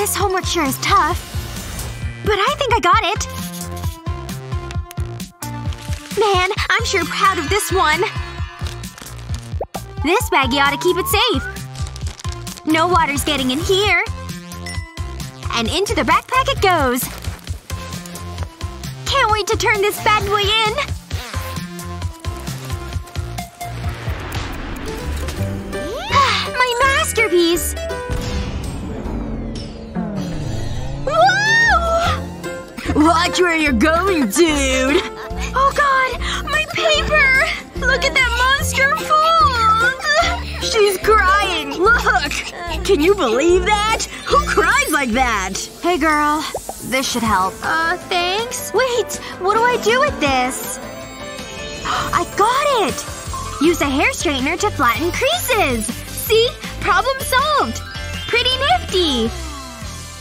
this homework sure is tough. But I think I got it. Man, I'm sure proud of this one. This baggie ought to keep it safe. No water's getting in here. And into the backpack it goes. Can't wait to turn this bad boy in. My masterpiece! Watch where you're going, dude! Oh god! My paper! Look at that monster fold! She's crying! Look! Can you believe that? Who cries like that? Hey girl. This should help. Uh, thanks? Wait! What do I do with this? I got it! Use a hair straightener to flatten creases! See? Problem solved! Pretty nifty!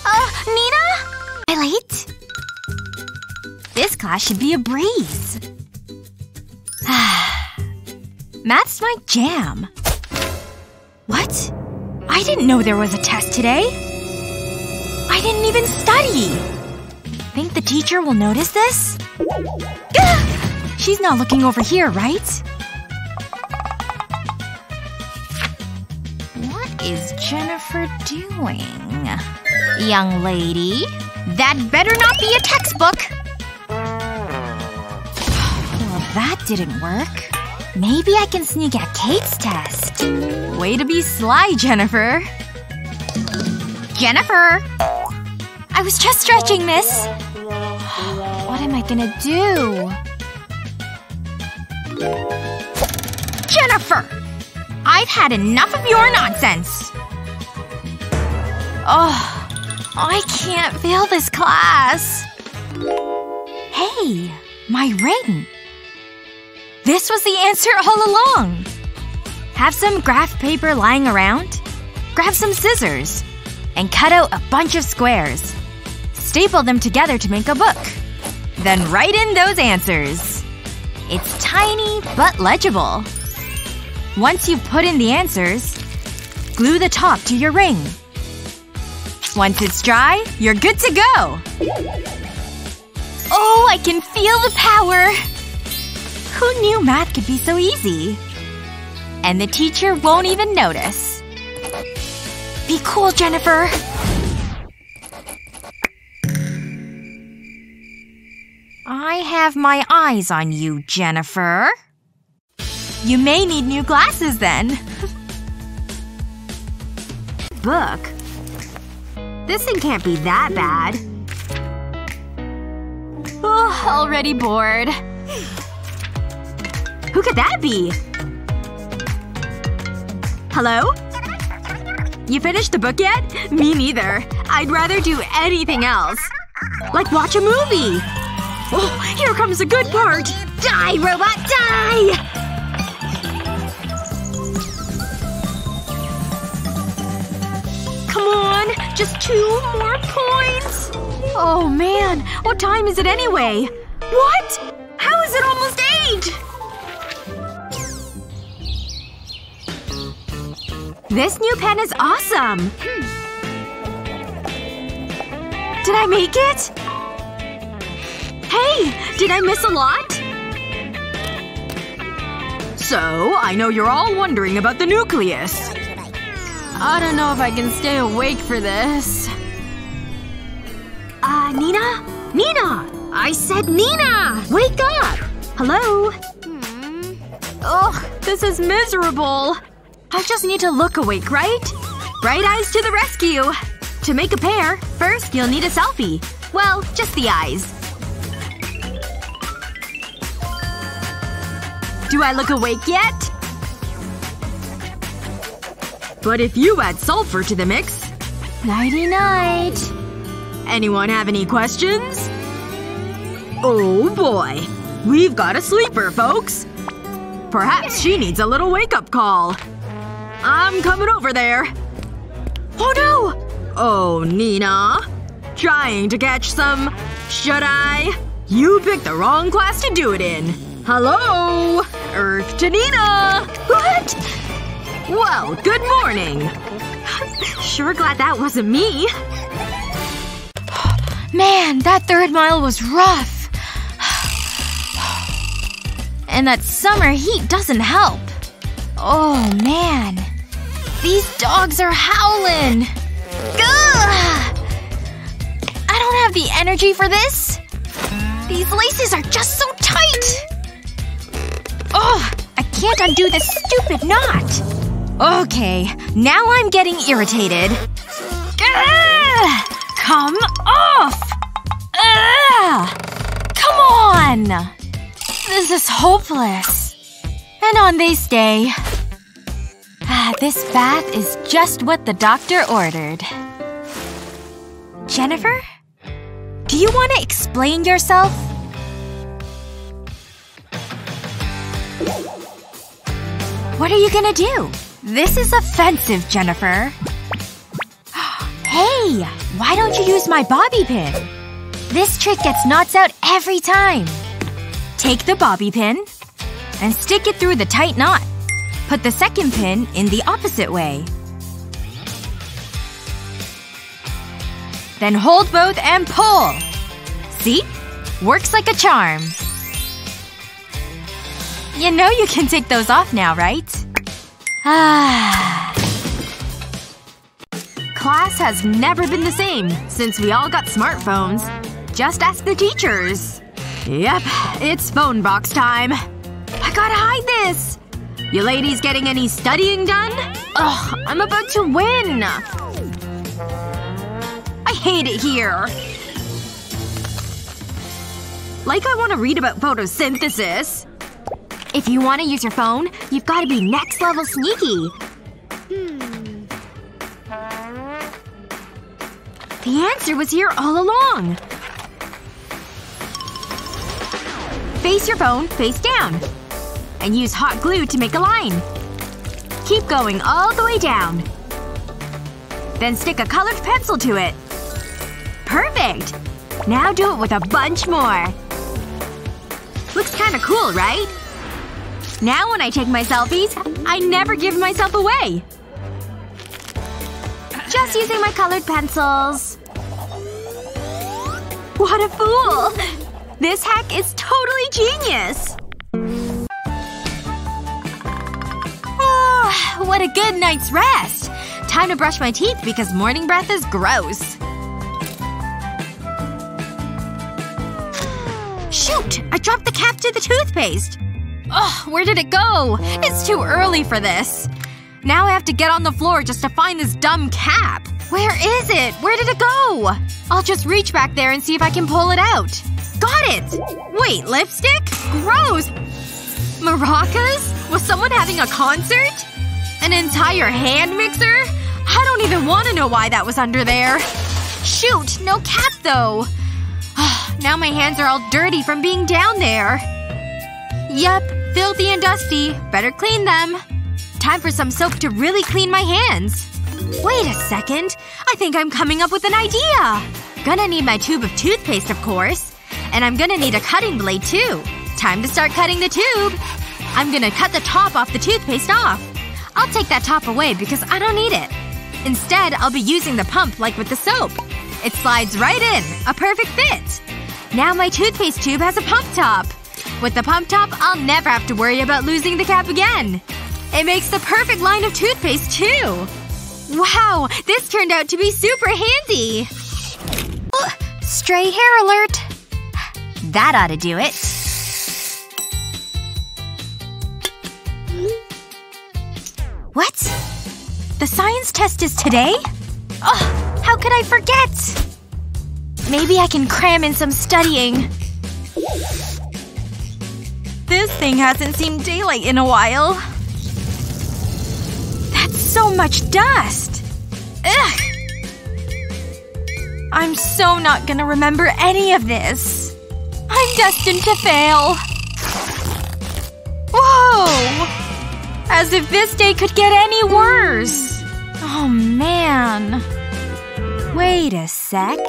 Uh, Nina? I late? This class should be a breeze. Math's my jam. What? I didn't know there was a test today. I didn't even study. Think the teacher will notice this? Gah! She's not looking over here, right? What is Jennifer doing? Young lady? That better not be a textbook! That didn't work. Maybe I can sneak at Kate's test. Way to be sly, Jennifer. Jennifer! I was just stretching, miss. What am I gonna do? Jennifer! I've had enough of your nonsense. Oh, I can't fail this class. Hey, my ring. This was the answer all along. Have some graph paper lying around? Grab some scissors. And cut out a bunch of squares. Staple them together to make a book. Then write in those answers. It's tiny but legible. Once you've put in the answers, glue the top to your ring. Once it's dry, you're good to go! Oh, I can feel the power! Who knew math could be so easy? And the teacher won't even notice. Be cool, Jennifer. I have my eyes on you, Jennifer. You may need new glasses then. Book? This thing can't be that bad. Oh, already bored. Who could that be? Hello? You finished the book yet? Me neither. I'd rather do anything else. Like watch a movie. Oh, here comes the good part! Die, robot, die! Come on! Just two more points! Oh man, what time is it anyway? What? How is it almost eight? This new pen is awesome! Did I make it? Hey! Did I miss a lot? So, I know you're all wondering about the nucleus. I don't know if I can stay awake for this. Uh, Nina? Nina! I said Nina! Wake up! Hello? Ugh, this is miserable. I just need to look awake, right? Bright eyes to the rescue! To make a pair, first you'll need a selfie. Well, just the eyes. Do I look awake yet? But if you add sulfur to the mix Nighty-night. Anyone have any questions? Oh boy. We've got a sleeper, folks. Perhaps she needs a little wake-up call. I'm coming over there. Oh no! Oh, Nina. Trying to catch some… should I? You picked the wrong class to do it in. Hello? Earth to Nina! What? Well, good morning. Sure glad that wasn't me. Man, that third mile was rough. And that summer heat doesn't help. Oh, man. These dogs are howling. Ugh! I don't have the energy for this. These laces are just so tight. Ugh! I can't undo this stupid knot. Okay, now I'm getting irritated. Ugh! Come off! Ugh! Come on! This is hopeless. And on this day… This bath is just what the doctor ordered. Jennifer? Do you want to explain yourself? What are you gonna do? This is offensive, Jennifer. hey! Why don't you use my bobby pin? This trick gets knots out every time. Take the bobby pin and stick it through the tight knot. Put the second pin in the opposite way. Then hold both and pull. See? Works like a charm. You know you can take those off now, right? Ah. Class has never been the same since we all got smartphones. Just ask the teachers. Yep, it's phone box time. I gotta hide this! You ladies getting any studying done? Ugh, I'm about to win! I hate it here. Like I want to read about photosynthesis. If you want to use your phone, you've gotta be next level sneaky. Hmm. The answer was here all along. Face your phone face down. And use hot glue to make a line. Keep going all the way down. Then stick a colored pencil to it. Perfect! Now do it with a bunch more. Looks kinda cool, right? Now when I take my selfies, I never give myself away. Just using my colored pencils. What a fool! This hack is totally genius! what a good night's rest. Time to brush my teeth because morning breath is gross. Shoot! I dropped the cap to the toothpaste. Ugh, where did it go? It's too early for this. Now I have to get on the floor just to find this dumb cap. Where is it? Where did it go? I'll just reach back there and see if I can pull it out. Got it! Wait, lipstick? Gross! Maracas? Was someone having a concert? An entire hand mixer? I don't even want to know why that was under there. Shoot! No cap, though. Ah, now my hands are all dirty from being down there. Yep, filthy and dusty. Better clean them. Time for some soap to really clean my hands. Wait a second. I think I'm coming up with an idea. Gonna need my tube of toothpaste, of course. And I'm gonna need a cutting blade, too. Time to start cutting the tube. I'm gonna cut the top off the toothpaste off. I'll take that top away because I don't need it. Instead, I'll be using the pump like with the soap. It slides right in. A perfect fit. Now my toothpaste tube has a pump top. With the pump top, I'll never have to worry about losing the cap again. It makes the perfect line of toothpaste, too. Wow, this turned out to be super handy. Stray hair alert. That ought to do it. What? The science test is today? Oh, how could I forget? Maybe I can cram in some studying. This thing hasn't seen daylight in a while. That's so much dust! Ugh! I'm so not gonna remember any of this. I'm destined to fail. Whoa! As if this day could get any worse. Oh man. Wait a sec.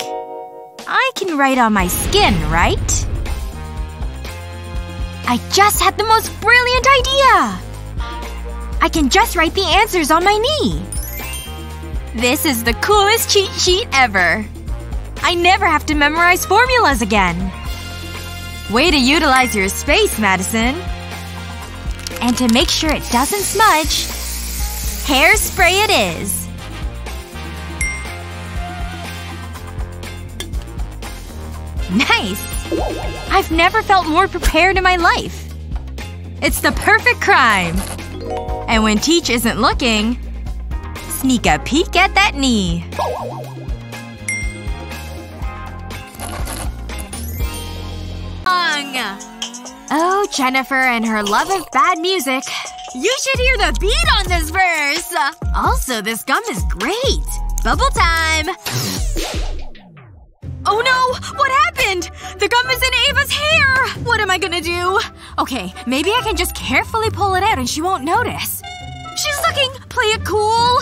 I can write on my skin, right? I just had the most brilliant idea! I can just write the answers on my knee. This is the coolest cheat sheet ever. I never have to memorize formulas again. Way to utilize your space, Madison. And to make sure it doesn't smudge, hairspray it is. Nice! I've never felt more prepared in my life. It's the perfect crime. And when Teach isn't looking, sneak a peek at that knee. Oh, Jennifer and her love of bad music. You should hear the beat on this verse! Also, this gum is great. Bubble time! Oh no! What happened? The gum is in Ava's hair! What am I gonna do? Okay, maybe I can just carefully pull it out and she won't notice. She's looking! Play it cool!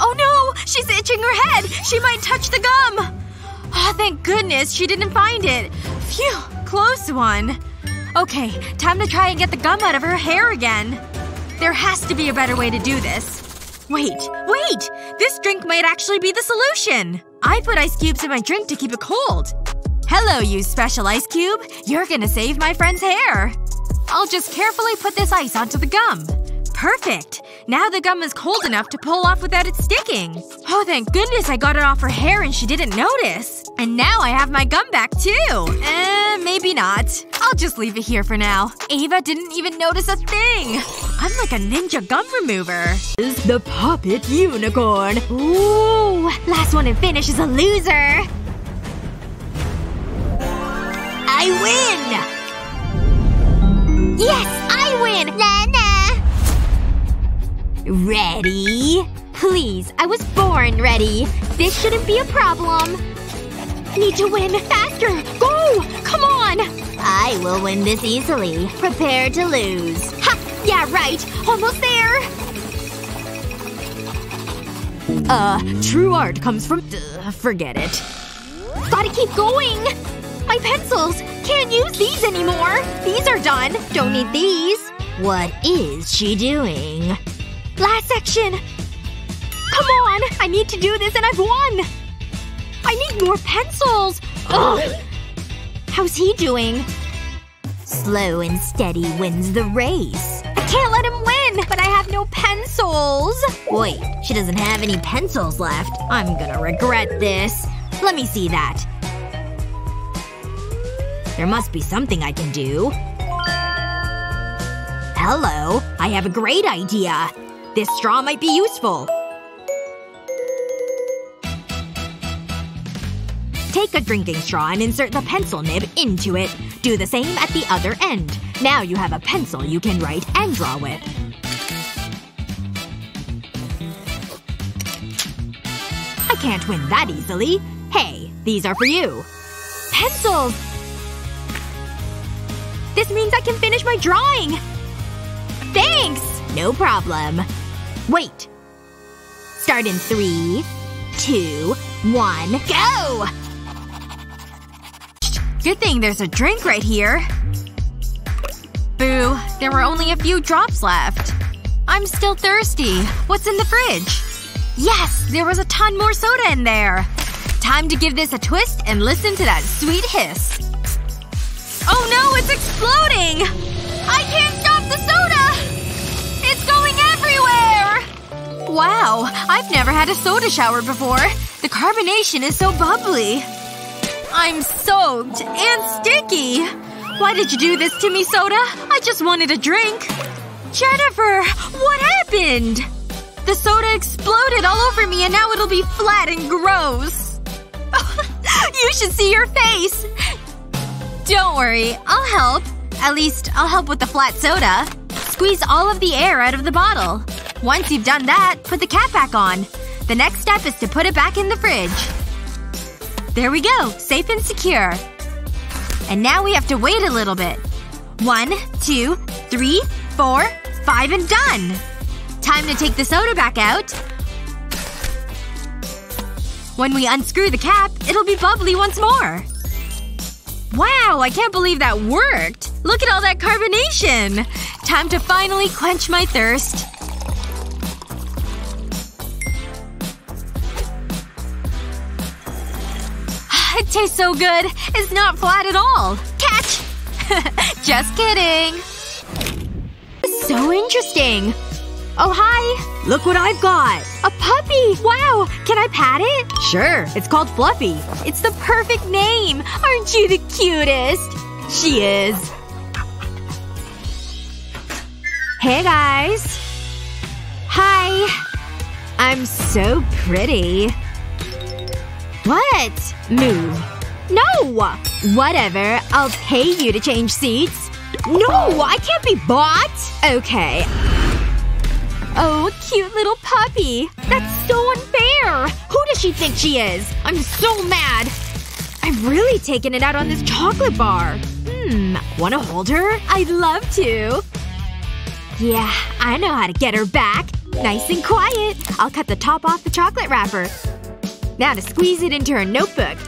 Oh no! She's itching her head! She might touch the gum! Oh, thank goodness she didn't find it. Phew. Close one. Okay, time to try and get the gum out of her hair again. There has to be a better way to do this. Wait, wait! This drink might actually be the solution! I put ice cubes in my drink to keep it cold. Hello, you special ice cube. You're gonna save my friend's hair. I'll just carefully put this ice onto the gum. Perfect! Now the gum is cold enough to pull off without it sticking. Oh, thank goodness I got it off her hair and she didn't notice. And now I have my gum back, too. Eh, maybe not. I'll just leave it here for now. Ava didn't even notice a thing. I'm like a ninja gum remover. Is the puppet unicorn. Ooh. Last one to finish is a loser. I win! Yes! Ready? Please, I was born ready. This shouldn't be a problem. Need to win. Faster! Go! Come on! I will win this easily. Prepare to lose. Ha! Yeah, right. Almost there. Uh, true art comes from forget it. Gotta keep going! My pencils! Can't use these anymore! These are done. Don't need these. What is she doing? Last section! Come on! I need to do this and I've won! I need more pencils! Oh, Ugh! How's he doing? Slow and steady wins the race. I can't let him win! But I have no pencils! Wait, she doesn't have any pencils left. I'm gonna regret this. Let me see that. There must be something I can do. Hello. I have a great idea. This straw might be useful. Take a drinking straw and insert the pencil nib into it. Do the same at the other end. Now you have a pencil you can write and draw with. I can't win that easily. Hey, these are for you. Pencils! This means I can finish my drawing! Thanks! No problem. Wait. Start in three, two, one, go! Good thing there's a drink right here. Boo. There were only a few drops left. I'm still thirsty. What's in the fridge? Yes! There was a ton more soda in there. Time to give this a twist and listen to that sweet hiss. Oh no, it's exploding! I can't stop the soda! Wow, I've never had a soda shower before. The carbonation is so bubbly. I'm soaked and sticky. Why did you do this to me, Soda? I just wanted a drink. Jennifer! What happened? The soda exploded all over me and now it'll be flat and gross. you should see your face! Don't worry. I'll help. At least, I'll help with the flat soda. Squeeze all of the air out of the bottle. Once you've done that, put the cap back on. The next step is to put it back in the fridge. There we go. Safe and secure. And now we have to wait a little bit. One, two, three, four, five, and done! Time to take the soda back out. When we unscrew the cap, it'll be bubbly once more. Wow, I can't believe that worked! Look at all that carbonation! Time to finally quench my thirst. It tastes so good. It's not flat at all. Catch! Just kidding. So interesting. Oh, hi. Look what I've got. A puppy! Wow! Can I pat it? Sure. It's called Fluffy. It's the perfect name! Aren't you the cutest? She is. Hey guys. Hi. I'm so pretty. What? Move. No! Whatever. I'll pay you to change seats. No! I can't be bought! Okay. Oh, cute little puppy. That's so unfair. Who does she think she is? I'm so mad. I've really taken it out on this chocolate bar. Hmm. Wanna hold her? I'd love to. Yeah, I know how to get her back. Nice and quiet. I'll cut the top off the chocolate wrapper. Now to squeeze it into her notebook.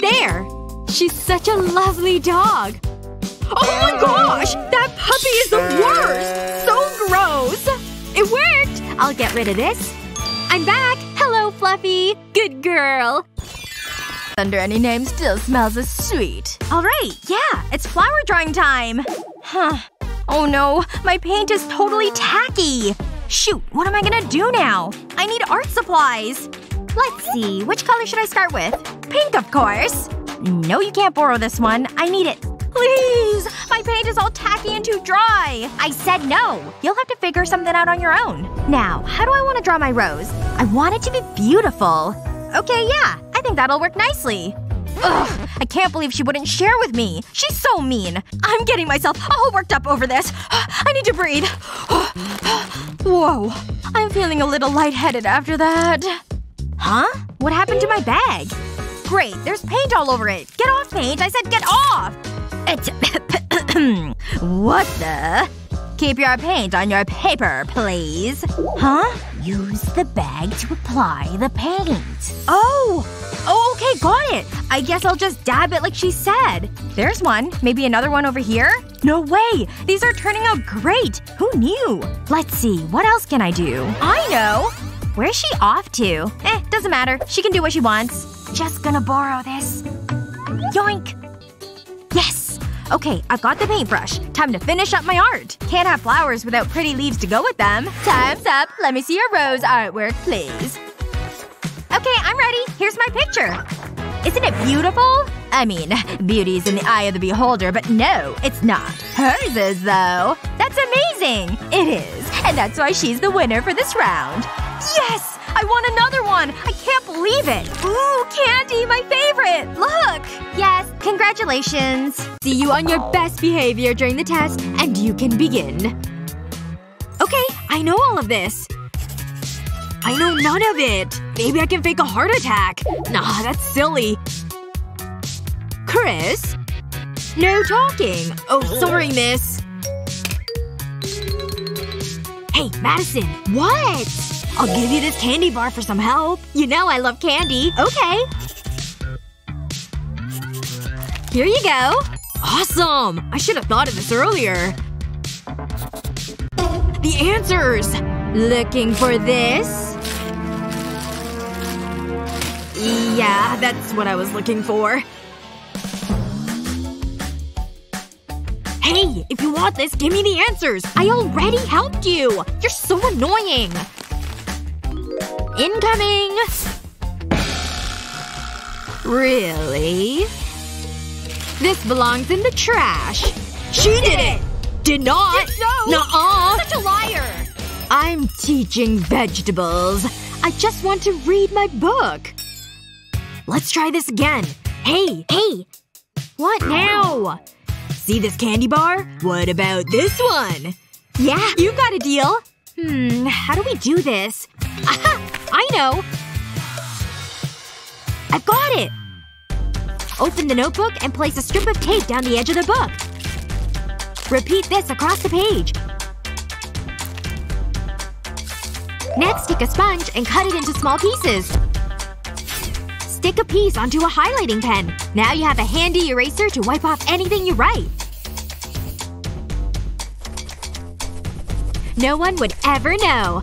There! She's such a lovely dog. Oh my oh, gosh! That puppy is the worst! So gross! It worked! I'll get rid of this. I'm back! Hello, Fluffy! Good girl! Under any name still smells as sweet. Alright, yeah, it's flower drawing time! Huh. Oh no, my paint is totally tacky! Shoot, what am I gonna do now? I need art supplies! Let's see, which color should I start with? Pink, of course! No, you can't borrow this one. I need it. Please! My paint is all tacky and too dry! I said no! You'll have to figure something out on your own. Now, how do I want to draw my rose? I want it to be beautiful. Okay, yeah. I think that'll work nicely. Ugh. I can't believe she wouldn't share with me. She's so mean. I'm getting myself all worked up over this. I need to breathe. Whoa. I'm feeling a little lightheaded after that. Huh? What happened to my bag? Great. There's paint all over it. Get off, paint. I said get off! What the? Keep your paint on your paper, please. Huh? Use the bag to apply the paint. Oh! Oh, okay, got it. I guess I'll just dab it like she said. There's one. Maybe another one over here? No way! These are turning out great! Who knew? Let's see, what else can I do? I know! Where's she off to? Eh, doesn't matter. She can do what she wants. Just gonna borrow this. Yoink! Yes! Okay, I've got the paintbrush. Time to finish up my art. Can't have flowers without pretty leaves to go with them. Time's up. Let me see your rose artwork, please. Okay, I'm ready. Here's my picture. Isn't it beautiful? I mean, beauty's in the eye of the beholder, but no, it's not. Hers is, though. That's amazing! It is. And that's why she's the winner for this round. Yes! I won another one! I can't believe it! Ooh, candy! My favorite! Look! Yes, congratulations. See you on your best behavior during the test, and you can begin. Okay, I know all of this. I know none of it. Maybe I can fake a heart attack. Nah, that's silly. Chris? No talking. Oh, sorry, miss. Hey, Madison. What? I'll give you this candy bar for some help. You know I love candy. Okay. Here you go. Awesome! I should have thought of this earlier. The answers! Looking for this? Yeah, that's what I was looking for. Hey! If you want this, give me the answers! I already helped you! You're so annoying! Incoming! Really? This belongs in the trash. She did it! Did not! Did so! Nuh-uh! Such a liar! I'm teaching vegetables. I just want to read my book. Let's try this again. Hey! Hey! What now? See this candy bar? What about this one? Yeah, you got a deal. Hmm, how do we do this? Aha! I know! I've got it! Open the notebook and place a strip of tape down the edge of the book. Repeat this across the page. Next, take a sponge and cut it into small pieces. Stick a piece onto a highlighting pen. Now you have a handy eraser to wipe off anything you write. No one would ever know.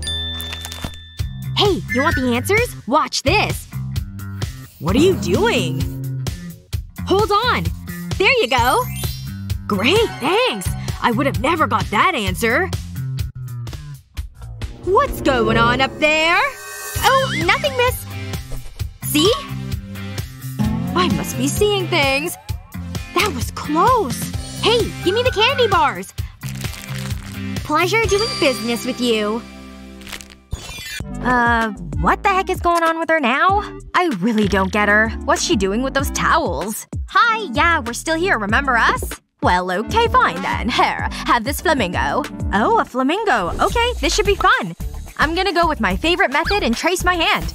Hey, you want the answers? Watch this. What are you doing? Hold on. There you go. Great, thanks! I would have never got that answer. What's going on up there? Oh, nothing, miss. See? I must be seeing things. That was close. Hey, give me the candy bars. Pleasure doing business with you. Uh, what the heck is going on with her now? I really don't get her. What's she doing with those towels? Hi, yeah, we're still here, remember us? Well, okay, fine then. Here, have this flamingo. Oh, a flamingo. Okay, this should be fun. I'm gonna go with my favorite method and trace my hand.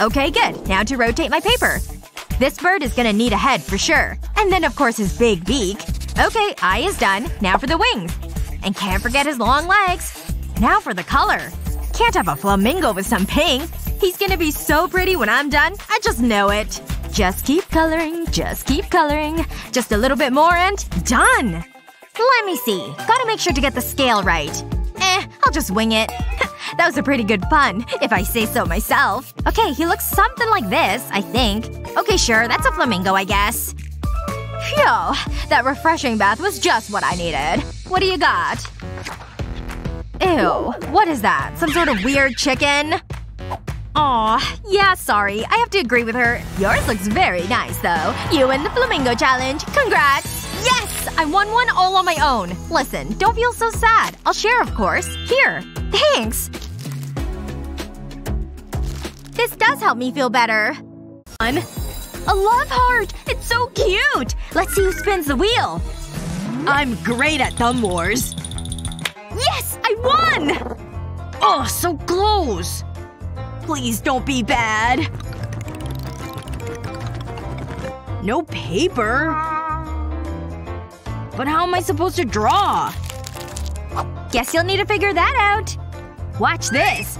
Okay, good. Now to rotate my paper. This bird is gonna need a head for sure. And then of course his big beak. Okay, eye is done. Now for the wings. And can't forget his long legs. Now for the color. Can't have a flamingo with some pink. He's gonna be so pretty when I'm done. I just know it. Just keep coloring. Just keep coloring. Just a little bit more and done! Let me see. Gotta make sure to get the scale right. Eh, I'll just wing it. that was a pretty good pun, if I say so myself. Okay, he looks something like this, I think. Okay, sure, that's a flamingo, I guess. Phew. That refreshing bath was just what I needed. What do you got? Ew. What is that? Some sort of weird chicken? Aw. Yeah, sorry. I have to agree with her. Yours looks very nice, though. You win the flamingo challenge. Congrats! Yes! I won one all on my own. Listen, don't feel so sad. I'll share, of course. Here. Thanks. This does help me feel better. Fun. A love heart! It's so cute! Let's see who spins the wheel. I'm great at thumb wars. Yes! I won! Oh, so close! Please don't be bad. No paper? But how am I supposed to draw? Guess you'll need to figure that out. Watch this.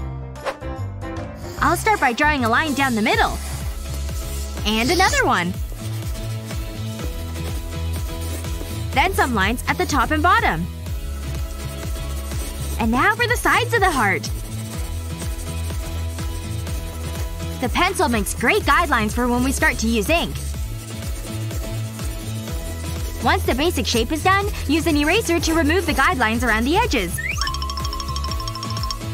I'll start by drawing a line down the middle. And another one. Then some lines at the top and bottom. And now for the sides of the heart. The pencil makes great guidelines for when we start to use ink. Once the basic shape is done, use an eraser to remove the guidelines around the edges.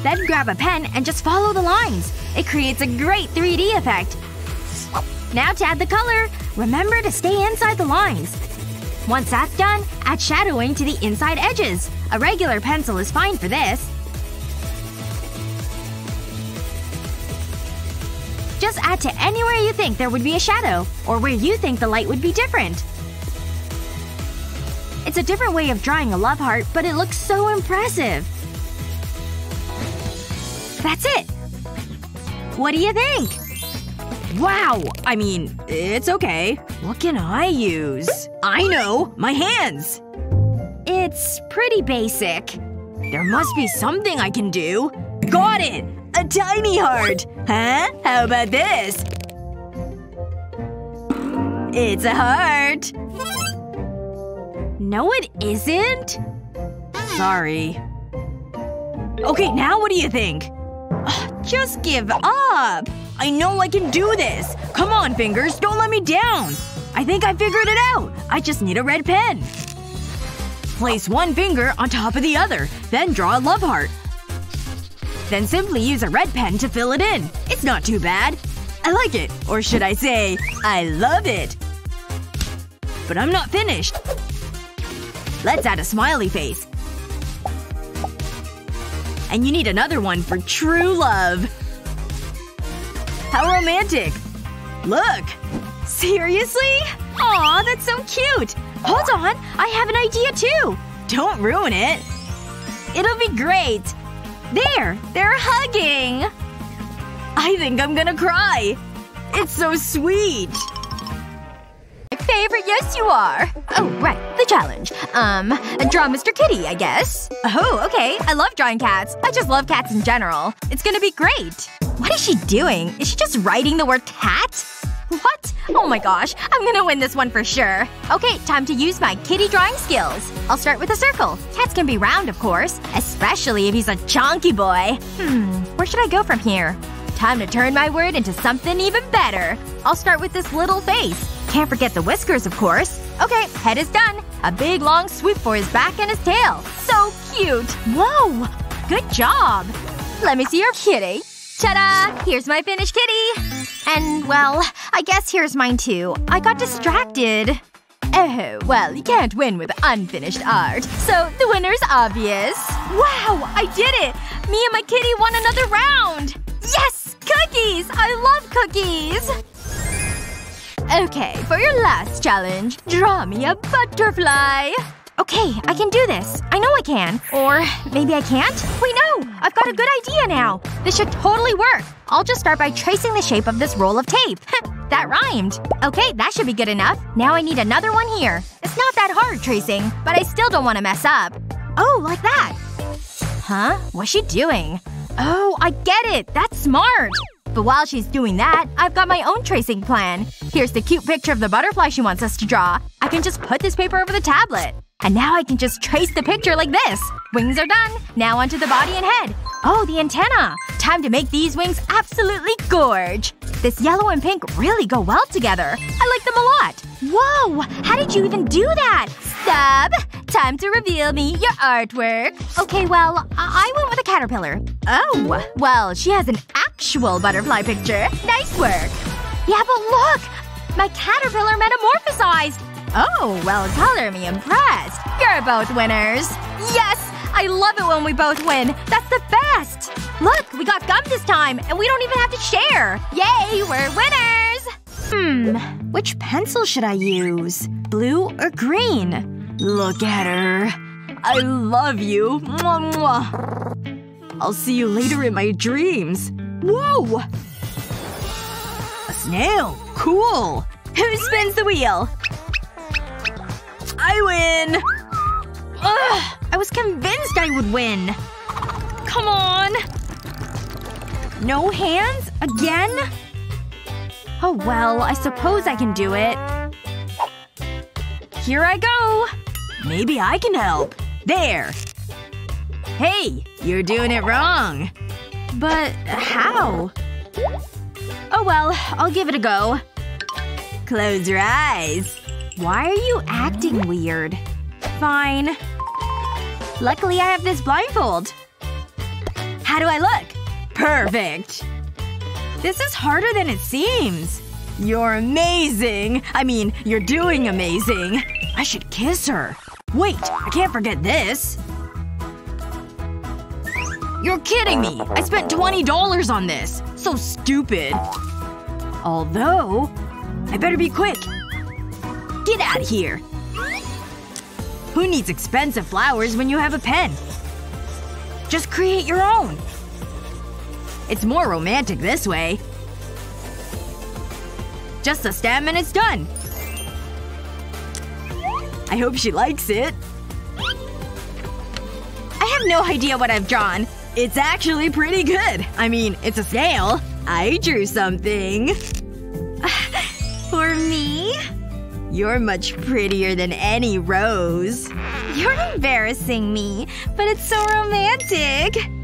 Then grab a pen and just follow the lines. It creates a great 3D effect. Now to add the color, remember to stay inside the lines. Once that's done, add shadowing to the inside edges. A regular pencil is fine for this. Just add to anywhere you think there would be a shadow, or where you think the light would be different. It's a different way of drawing a love heart, but it looks so impressive. That's it! What do you think? Wow! I mean, it's okay. What can I use? I know! My hands! It's pretty basic. There must be something I can do. Got it! A tiny heart! Huh? How about this? It's a heart! No it isn't. Sorry. Okay, now what do you think? Just give up! I know I can do this! Come on, fingers, don't let me down! I think I figured it out! I just need a red pen. Place one finger on top of the other, then draw a love heart. Then simply use a red pen to fill it in. It's not too bad. I like it. Or should I say, I love it. But I'm not finished. Let's add a smiley face. And you need another one for true love. How romantic. Look. Seriously? Aw, that's so cute! Hold on! I have an idea too! Don't ruin it. It'll be great! There! They're hugging! I think I'm gonna cry. It's so sweet. My favorite, yes you are! Oh, right. The challenge. Um, draw Mr. Kitty, I guess. Oh, okay. I love drawing cats. I just love cats in general. It's gonna be great. What is she doing? Is she just writing the word cat? What? Oh my gosh. I'm gonna win this one for sure. Okay, time to use my kitty drawing skills. I'll start with a circle. Cats can be round, of course. Especially if he's a chunky boy. Hmm. Where should I go from here? Time to turn my word into something even better. I'll start with this little face. Can't forget the whiskers, of course. Okay, head is done. A big long swoop for his back and his tail. So cute! Whoa! Good job! Let me see your kitty. Ta-da! Here's my finished kitty! And, well, I guess here's mine too. I got distracted. Oh, well, you can't win with unfinished art. So, the winner's obvious. Wow! I did it! Me and my kitty won another round! Yes! Cookies! I love cookies! Okay, for your last challenge, draw me a butterfly. Okay, I can do this. I know I can. Or maybe I can't? Wait, no! I've got a good idea now. This should totally work. I'll just start by tracing the shape of this roll of tape. that rhymed. Okay, that should be good enough. Now I need another one here. It's not that hard tracing, but I still don't want to mess up. Oh, like that. Huh? What's she doing? Oh, I get it! That's smart! But while she's doing that, I've got my own tracing plan. Here's the cute picture of the butterfly she wants us to draw. I can just put this paper over the tablet. And now I can just trace the picture like this. Wings are done. Now onto the body and head. Oh, the antenna. Time to make these wings absolutely gorge. This yellow and pink really go well together. I like them a lot. Whoa! How did you even do that? Stop! Time to reveal me your artwork. Okay, well, I, I went with a caterpillar. Oh. Well, she has an actual butterfly picture. Nice work. Yeah, but look! My caterpillar metamorphosized! Oh, well color me impressed. You're both winners. Yes! I love it when we both win. That's the best! Look, we got gum this time, and we don't even have to share. Yay, we're winners! Hmm. Which pencil should I use? Blue or green? Look at her. I love you. Mwah, mwah. I'll see you later in my dreams. Whoa! A snail. Cool. Who spins the wheel? I win! Ugh! I was convinced I would win. Come on! No hands? Again? Oh well, I suppose I can do it. Here I go! Maybe I can help. There! Hey! You're doing it wrong. But how? Oh well, I'll give it a go. Close your eyes. Why are you acting weird? Fine. Luckily I have this blindfold. How do I look? Perfect! This is harder than it seems. You're amazing! I mean, you're doing amazing. I should kiss her. Wait, I can't forget this. You're kidding me! I spent $20 on this! So stupid. Although… I better be quick. Get out of here! Who needs expensive flowers when you have a pen? Just create your own. It's more romantic this way. Just a stem and it's done. I hope she likes it. I have no idea what I've drawn. It's actually pretty good. I mean, it's a snail. I drew something. For me? You're much prettier than any rose. You're embarrassing me, but it's so romantic.